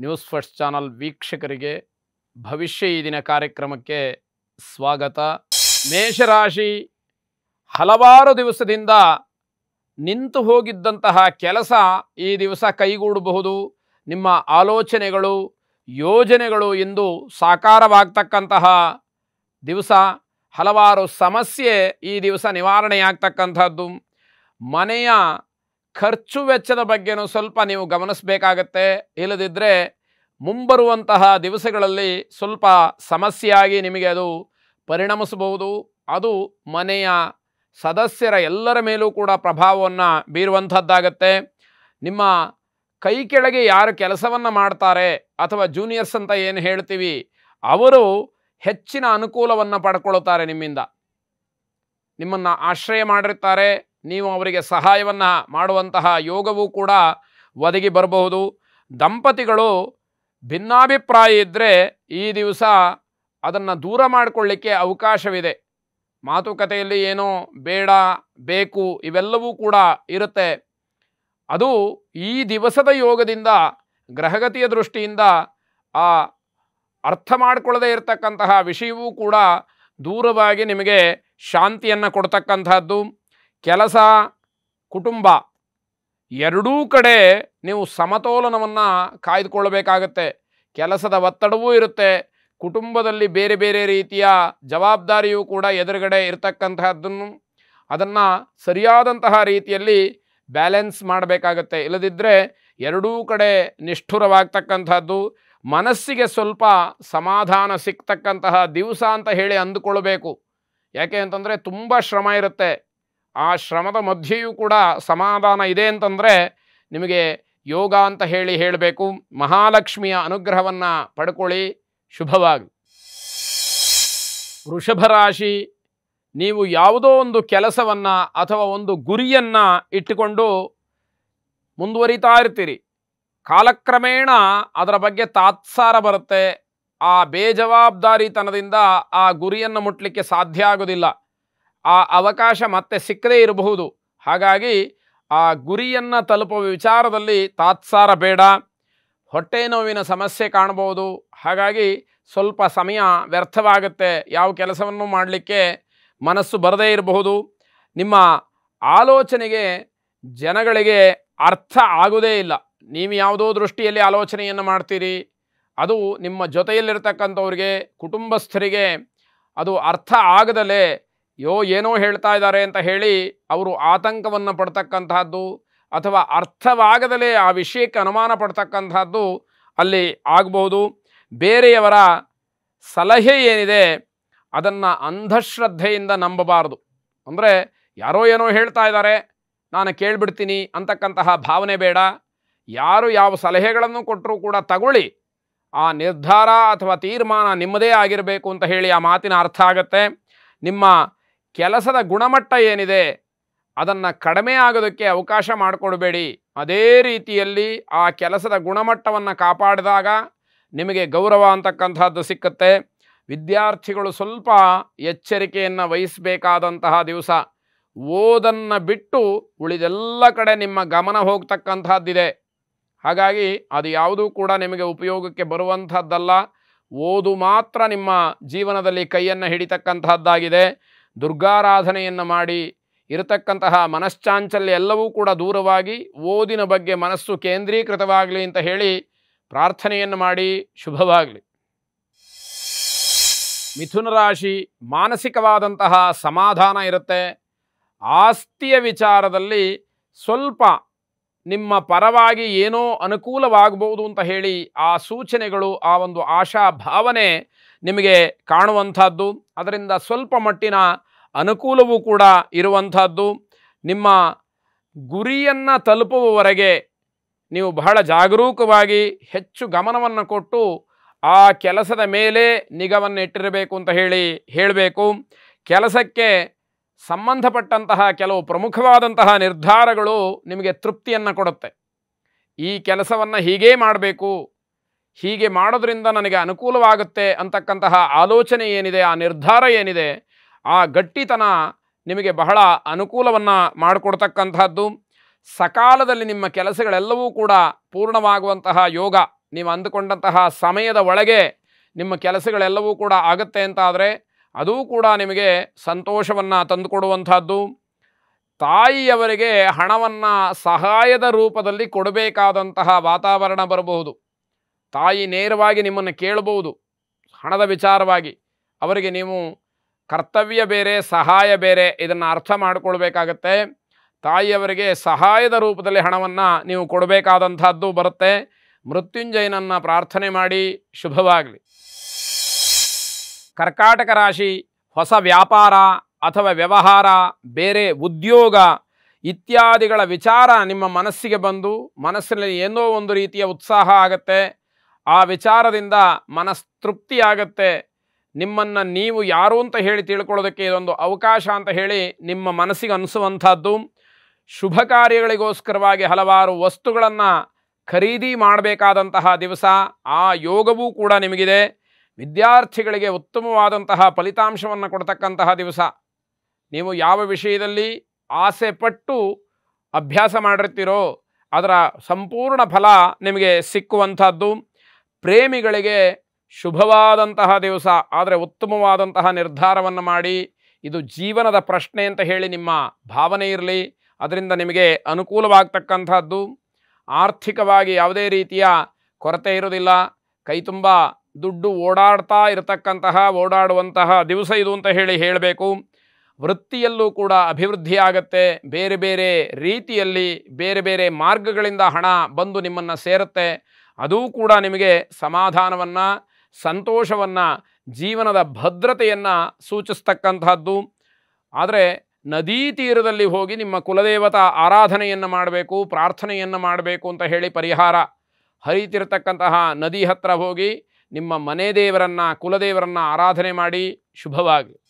News first channel ವೀಕ್ಷಕರಿಗೆ ಭವಿಷ್ಯ ಈ ದಿನ ಕಾರ್ಯಕ್ರಮಕ್ಕೆ ಸ್ವಾಗತ. ಮೇಷರಾಶಿ ಹಲವಾರು ದಿವಸದಿಂದ ನಿಂತು ಹೋಗಿದ್ದಂತಹ ಕೆಲಸ ಈ ದಿವಸ ಕೈಗೂಡಬಹುದು. ನಿಮ್ಮ ಆಲೋಚನೆಗಳು, ಯೋಜನೆಗಳು ಎಂದು ಸಾಕಾರವಾಗ್ತಕ್ಕಂತಹ ದಿವಸ. ಹಲವಾರು ಸಮಸ್ಯೆ ಈ ದಿವಸ ನಿವಾರಣೆಯಾಗ್ತಕ್ಕಂಥದ್ದು. ಮನೆಯ ಖರ್ಚು ವೆಚ್ಚದ ಬಗ್ಗೆನೂ ಸ್ವಲ್ಪ ನೀವು ಗಮನಿಸಬೇಕಾಗತ್ತೆ. ಇಲ್ಲದಿದ್ದರೆ ಮುಂಬರುವಂತಹ ದಿವಸಗಳಲ್ಲಿ ಸ್ವಲ್ಪ ಸಮಸ್ಯೆಯಾಗಿ ನಿಮಗೆ ಅದು ಪರಿಣಮಿಸಬಹುದು. ಅದು ಮನೆಯ ಸದಸ್ಯರ ಎಲ್ಲರ ಮೇಲೂ ಕೂಡ ಪ್ರಭಾವವನ್ನು ಬೀರುವಂಥದ್ದಾಗತ್ತೆ ನಿಮ್ಮ ಕೈ ಕೆಳಗೆ ಯಾರು ಕೆಲಸವನ್ನು ಮಾಡ್ತಾರೆ ಅಥವಾ ಜೂನಿಯರ್ಸ್ ಅಂತ ಏನು ಹೇಳ್ತೀವಿ, ಅವರು ಹೆಚ್ಚಿನ ಅನುಕೂಲವನ್ನು ಪಡ್ಕೊಳ್ತಾರೆ ನಿಮ್ಮಿಂದ. ನಿಮ್ಮನ್ನು ಆಶ್ರಯ ಮಾಡಿರ್ತಾರೆ. ನೀವು ಅವರಿಗೆ ಸಹಾಯವನ್ನು ಮಾಡುವಂತಹ ಯೋಗವೂ ಕೂಡ ಒದಗಿ ಬರಬಹುದು. ದಂಪತಿಗಳು ಭಿನ್ನಾಭಿಪ್ರಾಯ ಇದ್ದರೆ ಈ ದಿವಸ ಅದನ್ನು ದೂರ ಮಾಡಿಕೊಳ್ಳಿಕ್ಕೆ ಅವಕಾಶವಿದೆ. ಮಾತುಕತೆಯಲ್ಲಿ ಏನೋ ಬೇಡ, ಬೇಕು ಇವೆಲ್ಲವೂ ಕೂಡ ಇರುತ್ತೆ. ಅದು ಈ ದಿವಸದ ಯೋಗದಿಂದ, ಗ್ರಹಗತಿಯ ದೃಷ್ಟಿಯಿಂದ ಆ ಅರ್ಥ ಮಾಡಿಕೊಳ್ಳದೇ ಇರತಕ್ಕಂತಹ ವಿಷಯವೂ ಕೂಡ ದೂರವಾಗಿ ನಿಮಗೆ ಶಾಂತಿಯನ್ನು ಕೊಡ್ತಕ್ಕಂಥದ್ದು ಕೆಲಸ, ಕುಟುಂಬ ಎರಡೂ ಕಡೆ ನೀವು ಸಮತೋಲನವನ್ನು ಕಾಯ್ದುಕೊಳ್ಳಬೇಕಾಗತ್ತೆ. ಕೆಲಸದ ಒತ್ತಡವೂ ಇರುತ್ತೆ. ಕುಟುಂಬದಲ್ಲಿ ಬೇರೆ ಬೇರೆ ರೀತಿಯ ಜವಾಬ್ದಾರಿಯೂ ಕೂಡ ಎದುರುಗಡೆ ಇರತಕ್ಕಂತಹದ್ದನ್ನು, ಅದನ್ನು ಸರಿಯಾದಂತಹ ರೀತಿಯಲ್ಲಿ ಬ್ಯಾಲೆನ್ಸ್ ಮಾಡಬೇಕಾಗತ್ತೆ. ಇಲ್ಲದಿದ್ದರೆ ಎರಡೂ ಕಡೆ ನಿಷ್ಠುರವಾಗ್ತಕ್ಕಂಥದ್ದು ಮನಸ್ಸಿಗೆ ಸ್ವಲ್ಪ ಸಮಾಧಾನ ಸಿಗ್ತಕ್ಕಂತಹ ದಿವಸ ಅಂತ ಹೇಳಿ ಅಂದುಕೊಳ್ಬೇಕು ಯಾಕೆ ಅಂತಂದರೆ ತುಂಬ ಶ್ರಮ ಇರುತ್ತೆ. ಆ ಶ್ರಮದ ಮಧ್ಯೆಯೂ ಕೂಡ ಸಮಾಧಾನ ಇದೆ ಅಂತಂದರೆ ನಿಮಗೆ ಯೋಗ ಅಂತ ಹೇಳಿ ಹೇಳಬೇಕು. ಮಹಾಲಕ್ಷ್ಮಿಯ ಅನುಗ್ರಹವನ್ನು ಪಡ್ಕೊಳ್ಳಿ. ಶುಭವಾಗಿ ವೃಷಭ ರಾಶಿ, ನೀವು ಯಾವುದೋ ಒಂದು ಕೆಲಸವನ್ನು ಅಥವಾ ಒಂದು ಗುರಿಯನ್ನು ಇಟ್ಟುಕೊಂಡು ಮುಂದುವರಿತಾ ಇರ್ತೀರಿ. ಕಾಲಕ್ರಮೇಣ ಅದರ ಬಗ್ಗೆ ತಾತ್ಸಾರ ಬರುತ್ತೆ. ಆ ಬೇಜವಾಬ್ದಾರಿತನದಿಂದ ಆ ಗುರಿಯನ್ನು ಮುಟ್ಟಲಿಕ್ಕೆ ಸಾಧ್ಯ ಆಗೋದಿಲ್ಲ. ಆ ಅವಕಾಶ ಮತ್ತೆ ಸಿಕ್ಕದೇ ಇರಬಹುದು. ಹಾಗಾಗಿ ಆ ಗುರಿಯನ್ನು ತಲುಪುವ ವಿಚಾರದಲ್ಲಿ ತಾತ್ಸಾರ ಬೇಡ. ಹೊಟ್ಟೆ ನೋವಿನ ಸಮಸ್ಯೆ ಕಾಣಬಹುದು. ಹಾಗಾಗಿ ಸ್ವಲ್ಪ ಸಮಯ ವ್ಯರ್ಥವಾಗುತ್ತೆ. ಯಾವ ಕೆಲಸವನ್ನು ಮಾಡಲಿಕ್ಕೆ ಮನಸ್ಸು ಬರದೇ ಇರಬಹುದು. ನಿಮ್ಮ ಆಲೋಚನೆಗೆ ಜನಗಳಿಗೆ ಅರ್ಥ ಆಗೋದೇ ಇಲ್ಲ. ನೀವು ಯಾವುದೋ ದೃಷ್ಟಿಯಲ್ಲಿ ಆಲೋಚನೆಯನ್ನು ಮಾಡ್ತೀರಿ. ಅದು ನಿಮ್ಮ ಜೊತೆಯಲ್ಲಿರ್ತಕ್ಕಂಥವ್ರಿಗೆ, ಕುಟುಂಬಸ್ಥರಿಗೆ ಅದು ಅರ್ಥ ಆಗದಲೇ ಯೋ ಏನೋ ಹೇಳ್ತಾ ಇದ್ದಾರೆ ಅಂತ ಹೇಳಿ ಅವರು ಆತಂಕವನ್ನು ಪಡ್ತಕ್ಕಂತಹದ್ದು ಅಥವಾ ಅರ್ಥವಾಗದಲೇ ಆ ವಿಷಯಕ್ಕೆ ಅನುಮಾನ ಪಡ್ತಕ್ಕಂಥದ್ದು ಅಲ್ಲಿ ಆಗಬಹುದು. ಬೇರೆಯವರ ಸಲಹೆ ಏನಿದೆ ಅದನ್ನು ಅಂಧಶ್ರದ್ಧೆಯಿಂದ ನಂಬಬಾರದು. ಅಂದರೆ ಯಾರೋ ಏನೋ ಹೇಳ್ತಾ ಇದ್ದಾರೆ, ನಾನು ಕೇಳಿಬಿಡ್ತೀನಿ ಅಂತಕ್ಕಂತಹ ಭಾವನೆ ಬೇಡ. ಯಾರು ಯಾವ ಸಲಹೆಗಳನ್ನು ಕೊಟ್ಟರೂ ಕೂಡ ತಗೊಳ್ಳಿ. ಆ ನಿರ್ಧಾರ ಅಥವಾ ತೀರ್ಮಾನ ನಿಮ್ಮದೇ ಆಗಿರಬೇಕು ಅಂತ ಹೇಳಿ ಆ ಮಾತಿನ ಅರ್ಥ ಆಗತ್ತೆ. ನಿಮ್ಮ ಕೆಲಸದ ಗುಣಮಟ್ಟ ಏನಿದೆ, ಅದನ್ನು ಕಡಿಮೆ ಆಗೋದಕ್ಕೆ ಅವಕಾಶ ಮಾಡಿಕೊಡಬೇಡಿ. ಅದೇ ರೀತಿಯಲ್ಲಿ ಆ ಕೆಲಸದ ಗುಣಮಟ್ಟವನ್ನು ಕಾಪಾಡಿದಾಗ ನಿಮಗೆ ಗೌರವ ಅಂತಕ್ಕಂಥದ್ದು ಸಿಕ್ಕತ್ತೆ. ವಿದ್ಯಾರ್ಥಿಗಳು ಸ್ವಲ್ಪ ಎಚ್ಚರಿಕೆಯನ್ನು ವಹಿಸಬೇಕಾದಂತಹ ದಿವಸ. ಓದನ್ನು ಬಿಟ್ಟು ಉಳಿದೆಲ್ಲ ಕಡೆ ನಿಮ್ಮ ಗಮನ ಹೋಗ್ತಕ್ಕಂಥದ್ದಿದೆ. ಹಾಗಾಗಿ ಅದು ಯಾವುದೂ ಕೂಡ ನಿಮಗೆ ಉಪಯೋಗಕ್ಕೆ ಬರುವಂಥದ್ದಲ್ಲ. ಓದು ಮಾತ್ರ ನಿಮ್ಮ ಜೀವನದಲ್ಲಿ ಕೈಯನ್ನು ಹಿಡಿತಕ್ಕಂತಹದ್ದಾಗಿದೆ ದುರ್ಗಾರಾಧನೆಯನ್ನು ಮಾಡಿ ಇರತಕ್ಕಂತಹ ಮನಶ್ಚಾಂಚಲ್ಯ ಎಲ್ಲವೂ ಕೂಡ ದೂರವಾಗಿ ಓದಿನ ಬಗ್ಗೆ ಮನಸ್ಸು ಕೇಂದ್ರೀಕೃತವಾಗಲಿ ಅಂತ ಹೇಳಿ ಪ್ರಾರ್ಥನೆಯನ್ನು ಮಾಡಿ ಶುಭವಾಗಲಿ. ಮಿಥುನ ರಾಶಿ ಮಾನಸಿಕವಾದಂತಹ ಸಮಾಧಾನ ಇರುತ್ತೆ. ಆಸ್ತಿಯ ವಿಚಾರದಲ್ಲಿ ಸ್ವಲ್ಪ ನಿಮ್ಮ ಪರವಾಗಿ ಏನೋ ಅನುಕೂಲವಾಗಬಹುದು ಅಂತ ಹೇಳಿ ಆ ಸೂಚನೆಗಳು, ಆ ಒಂದು ಆಶಾ ಭಾವನೆ ನಿಮಗೆ ಕಾಣುವಂಥದ್ದು. ಅದರಿಂದ ಸ್ವಲ್ಪ ಮಟ್ಟಿನ ಅನುಕೂಲವೂ ಕೂಡ ಇರುವಂಥದ್ದು. ನಿಮ್ಮ ಗುರಿಯನ್ನು ತಲುಪುವವರೆಗೆ ನೀವು ಬಹಳ ಜಾಗರೂಕವಾಗಿ ಹೆಚ್ಚು ಗಮನವನ್ನು ಕೊಟ್ಟು ಆ ಕೆಲಸದ ಮೇಲೆ ನಿಗವನ್ನು ಇಟ್ಟಿರಬೇಕು ಅಂತ ಹೇಳಿ ಹೇಳಬೇಕು. ಕೆಲಸಕ್ಕೆ ಸಂಬಂಧಪಟ್ಟಂತಹ ಕೆಲವು ಪ್ರಮುಖವಾದಂತಹ ನಿರ್ಧಾರಗಳು ನಿಮಗೆ ತೃಪ್ತಿಯನ್ನು ಕೊಡುತ್ತೆ. ಈ ಕೆಲಸವನ್ನು ಹೀಗೇ ಮಾಡಬೇಕು, ಹೀಗೆ ಮಾಡೋದ್ರಿಂದ ನನಗೆ ಅನುಕೂಲವಾಗುತ್ತೆ ಅಂತಕ್ಕಂತಹ ಆಲೋಚನೆ ಏನಿದೆ, ಆ ನಿರ್ಧಾರ ಏನಿದೆ ಆ ಗಟ್ಟಿತನ ನಿಮಗೆ ಬಹಳ ಅನುಕೂಲವನ್ನು ಮಾಡಿಕೊಡ್ತಕ್ಕಂಥದ್ದು. ಸಕಾಲದಲ್ಲಿ ನಿಮ್ಮ ಕೆಲಸಗಳೆಲ್ಲವೂ ಕೂಡ ಪೂರ್ಣವಾಗುವಂತಹ ಯೋಗ. ನೀವು ಅಂದುಕೊಂಡಂತಹ ಸಮಯದ ಒಳಗೆ ನಿಮ್ಮ ಕೆಲಸಗಳೆಲ್ಲವೂ ಕೂಡ ಆಗುತ್ತೆ ಅಂತಾದರೆ ಅದೂ ಕೂಡ ನಿಮಗೆ ಸಂತೋಷವನ್ನು ತಂದುಕೊಡುವಂಥದ್ದು. ತಾಯಿಯವರಿಗೆ ಹಣವನ್ನು ಸಹಾಯದ ರೂಪದಲ್ಲಿ ಕೊಡಬೇಕಾದಂತಹ ವಾತಾವರಣ ಬರಬಹುದು. ತಾಯಿ ನೇರವಾಗಿ ನಿಮ್ಮನ್ನು ಕೇಳಬಹುದು. ಹಣದ ವಿಚಾರವಾಗಿ ಅವರಿಗೆ ನೀವು ಕರ್ತವ್ಯ ಬೇರೆ, ಸಹಾಯ ಬೇರೆ ಇದನ್ನು ಅರ್ಥ ಮಾಡಿಕೊಳ್ಬೇಕಾಗತ್ತೆ. ತಾಯಿಯವರಿಗೆ ಸಹಾಯದ ರೂಪದಲ್ಲಿ ಹಣವನ್ನು ನೀವು ಕೊಡಬೇಕಾದಂಥದ್ದು ಬರುತ್ತೆ. ಮೃತ್ಯುಂಜಯನನ್ನು ಪ್ರಾರ್ಥನೆ ಮಾಡಿ, ಶುಭವಾಗಲಿ. ಕರ್ಕಾಟಕ ರಾಶಿ, ಹೊಸ ವ್ಯಾಪಾರ ಅಥವಾ ವ್ಯವಹಾರ, ಬೇರೆ ಉದ್ಯೋಗ ಇತ್ಯಾದಿಗಳ ವಿಚಾರ ನಿಮ್ಮ ಮನಸ್ಸಿಗೆ ಬಂದು, ಮನಸ್ಸಿನಲ್ಲಿ ಏನೋ ಒಂದು ರೀತಿಯ ಉತ್ಸಾಹ ಆಗತ್ತೆ. ಆ ವಿಚಾರದಿಂದ ಮನಸ್ತೃಪ್ತಿ ಆಗತ್ತೆ ನಿಮ್ಮನ್ನು ನೀವು ಯಾರು ಅಂತ ಹೇಳಿ ತಿಳ್ಕೊಳ್ಳೋದಕ್ಕೆ ಇದೊಂದು ಅವಕಾಶ ಅಂತ ಹೇಳಿ ನಿಮ್ಮ ಮನಸ್ಸಿಗೆ ಅನಿಸುವಂಥದ್ದು. ಶುಭ ಕಾರ್ಯಗಳಿಗೋಸ್ಕರವಾಗಿ ಹಲವಾರು ವಸ್ತುಗಳನ್ನು ಖರೀದಿ ಮಾಡಬೇಕಾದಂತಹ ದಿವಸ, ಆ ಯೋಗವೂ ಕೂಡ ನಿಮಗಿದೆ. ವಿದ್ಯಾರ್ಥಿಗಳಿಗೆ ಉತ್ತಮವಾದಂತಹ ಫಲಿತಾಂಶವನ್ನು ಕೊಡ್ತಕ್ಕಂತಹ ದಿವಸ. ನೀವು ಯಾವ ವಿಷಯದಲ್ಲಿ ಆಸೆ ಪಟ್ಟು ಅಭ್ಯಾಸ ಮಾಡಿರ್ತೀರೋ, ಅದರ ಸಂಪೂರ್ಣ ಫಲ ನಿಮಗೆ ಸಿಕ್ಕುವಂಥದ್ದು. ಪ್ರೇಮಿಗಳಿಗೆ ಶುಭವಾದಂತಹ ದಿವಸ. ಆದರೆ ಉತ್ತಮವಾದಂತಹ ನಿರ್ಧಾರವನ್ನು ಮಾಡಿ. ಇದು ಜೀವನದ ಪ್ರಶ್ನೆ ಅಂತ ಹೇಳಿ ನಿಮ್ಮ ಭಾವನೆ ಇರಲಿ. ಅದರಿಂದ ನಿಮಗೆ ಅನುಕೂಲವಾಗ್ತಕ್ಕಂಥದ್ದು. ಆರ್ಥಿಕವಾಗಿ ಯಾವುದೇ ರೀತಿಯ ಕೊರತೆ ಇರೋದಿಲ್ಲ ಕೈ ತುಂಬ ದುಡ್ಡು ಓಡಾಡ್ತಾ ಇರತಕ್ಕಂತಹ, ಓಡಾಡುವಂತಹ ದಿವಸ ಇದು ಅಂತ ಹೇಳಿ ಹೇಳಬೇಕು. ವೃತ್ತಿಯಲ್ಲೂ ಕೂಡ ಅಭಿವೃದ್ಧಿ ಆಗತ್ತೆ. ಬೇರೆ ಬೇರೆ ರೀತಿಯಲ್ಲಿ, ಬೇರೆ ಬೇರೆ ಮಾರ್ಗಗಳಿಂದ ಹಣ ಬಂದು ನಿಮ್ಮನ್ನು ಸೇರುತ್ತೆ. ಅದೂ ಕೂಡ ನಿಮಗೆ ಸಮಾಧಾನವನ್ನು ಸಂತೋಷವನ್ನು, ಜೀವನದ ಭದ್ರತೆಯನ್ನು ಸೂಚಿಸ್ತಕ್ಕಂಥದ್ದು ಆದರೆ, ನದೀ ತೀರದಲ್ಲಿ ಹೋಗಿ ನಿಮ್ಮ ಕುಲದೇವತಾ ಆರಾಧನೆಯನ್ನು ಮಾಡಬೇಕು, ಪ್ರಾರ್ಥನೆಯನ್ನು ಮಾಡಬೇಕು ಅಂತ ಹೇಳಿ ಪರಿಹಾರ ಹರಿತಿರ್ತಕ್ಕಂತಹ ನದಿ ಹತ್ರ ಹೋಗಿ ನಿಮ್ಮ ಮನೆ ದೇವರನ್ನು, ಕುಲದೇವರನ್ನು ಆರಾಧನೆ ಮಾಡಿ ಶುಭವಾಗಲಿ.